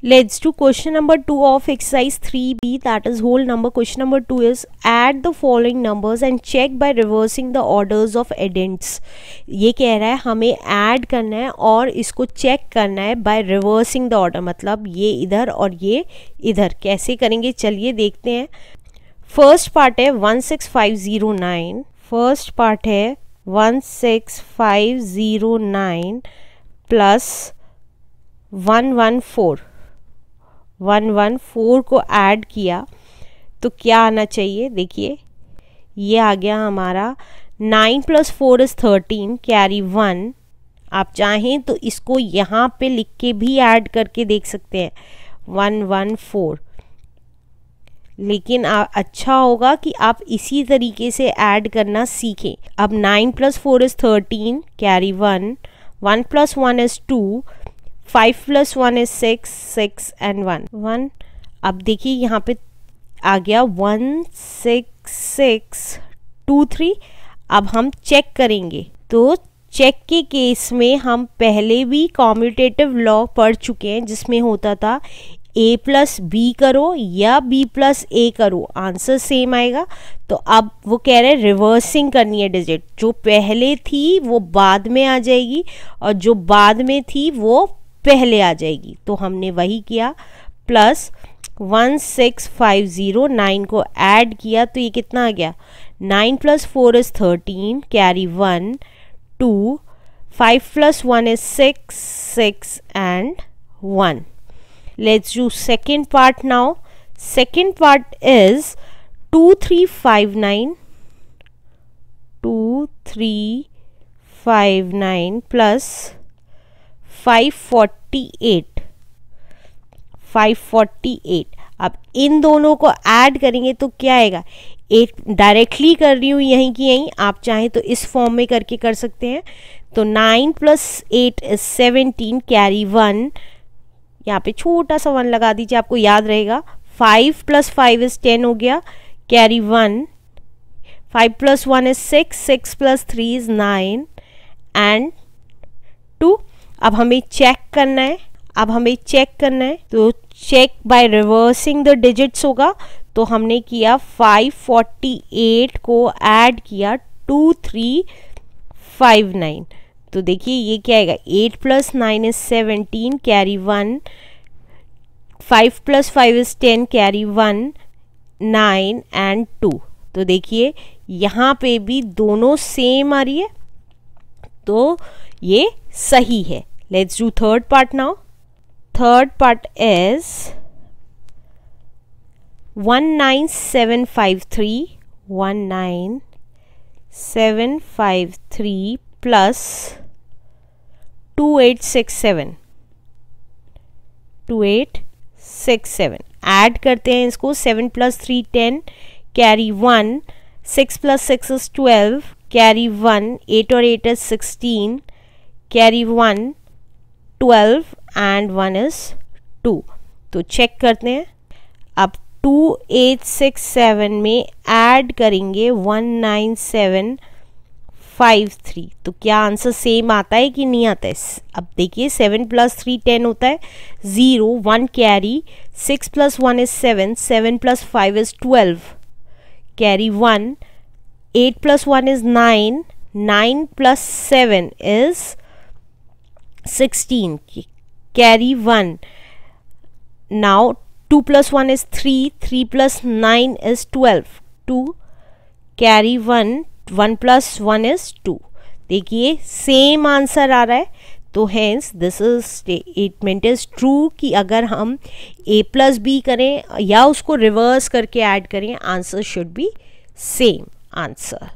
Let's do question number 2 of exercise 3b that is whole number. Question number 2 is add the following numbers and check by reversing the orders of addends. ये कह रहा है हमें add करना है और इसको चेक करना है बाय रिवर्सिंग द ऑर्डर मतलब ये इधर और ये इधर कैसे करेंगे चलिए देखते हैं फ़र्स्ट पार्ट है 16509 फ़र्स्ट पार्ट है 16509 प्लस 114 वन वन फोर को ऐड किया तो क्या आना चाहिए? देखिए ये आ गया हमारा nine plus four is thirteen carry one. आप चाहें तो इसको यहाँ पे लिख के भी ऐड करके देख सकते हैं वन वन फोर। लेकिन आ, अच्छा होगा कि आप इसी तरीके से ऐड करना सीखें। अब nine plus four is thirteen carry one. One plus one is two five plus one is six six and one one अब देखिए यहाँ पे आ गया one six six two three अब हम चेक करेंगे। तो चेक के केस में हम पहले भी कॉम्यूटेटिव लॉ पढ़ चुके हैं, जिसमें होता था ए प्लस बी करो या बी प्लस ए करो। आंसर सेम आएगा। तो अब वो कह रहे हैं रिवर्सिंग करनी है डिजिट जो पहले थी वो बाद में आ जाएगी और जो बाद में थी वो पहले आ जाएगी। तो हमने वही किया plus one six five zero nine को ऐड किया तो ये कितना आ गया? Nine plus four is thirteen carry one two five plus one is six six and one is two three five nine two three five nine plus five forty 548 548 अब इन दोनों को ऐड करेंगे तो क्या आएगा? एक डायरेक्टली कर रही हूँ यहीं की यहीं, आप चाहें तो इस फॉर्म में करके कर सकते हैं। तो nine plus eight is seventeen carry one यहाँ पे छोटा सा वन लगा दीजिए, आपको याद रहेगा। Five plus five is ten हो गया carry one five plus one is six six plus three is nine and two अब हमें चेक करना है। अब हमें चेक करना है। तो check by reversing the digits होगा। तो हमने किया 548 को ऐड किया 2359 तो देखिए ये क्या आएगा। 8 plus nine is seventeen carry one five plus five is ten carry one nine and two तो देखिए यहाँ पे भी दोनों सेम आ रही है। तो ये सही है। Let's do third part now. Third part is 19753 19753 plus 2867 2867 add करते हैं इसको seven plus three ten carry one six plus six is twelve carry one eight और eight is sixteen carry one twelve and one is two तो check करते हैं। अब two eight six seven में add करेंगे one nine seven five three तो क्या answer same आता है कि नहीं आता है? अब देखिए सेवन प्लस थ्री टेन होता है। Zero one carry six plus one is seven seven plus five is twelve carry one eight plus one is nine nine plus seven is 16 carry 1 now 2 plus 1 is 3 3 plus 9 is 12 2 carry 1 1 plus 1 is 2 देखिए same answer आ रहा है तो hence this is statement is true कि अगर हम ए plus B करें या उसको रिवर्स करके ऐड करें answer should be same answer